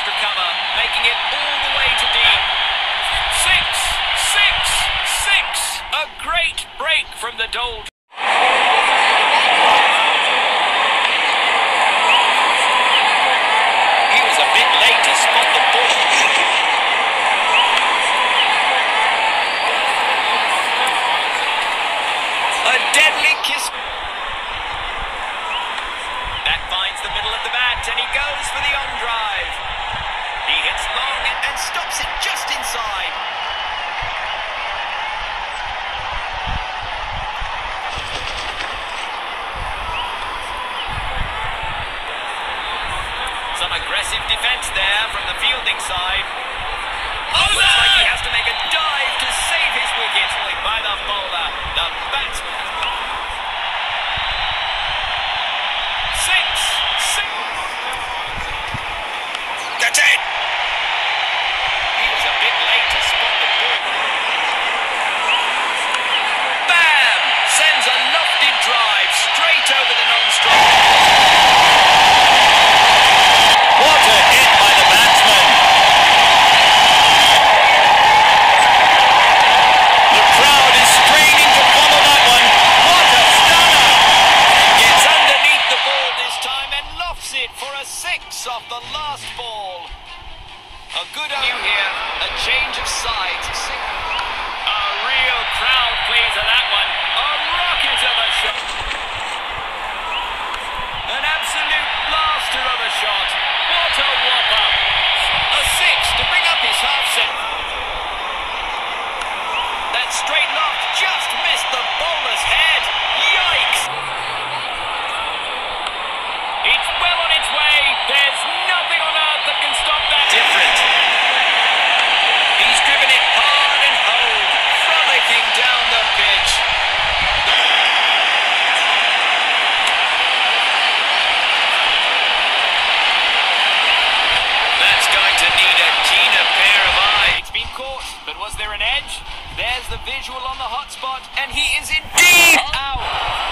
extra cover, making it all the way to deep. Six, six, six. A great break from the Dold. He was a bit late to spot the ball. A deadly kiss. That finds the middle of the bat, and he goes for the on drive hits long and stops it just inside. Some aggressive defence there from the fielding side. Looks like he has to make a dive to save his wicket by the bowler. The batsman Last ball. A good out here, a change of sides. visual on the hotspot, and he is indeed out.